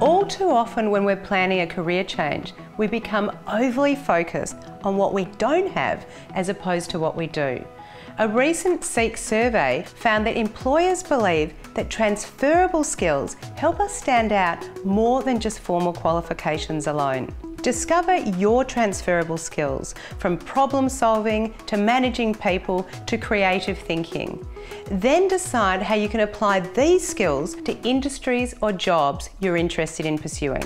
All too often when we're planning a career change, we become overly focused on what we don't have as opposed to what we do. A recent SEEK survey found that employers believe that transferable skills help us stand out more than just formal qualifications alone. Discover your transferable skills from problem solving to managing people to creative thinking. Then decide how you can apply these skills to industries or jobs you're interested in pursuing.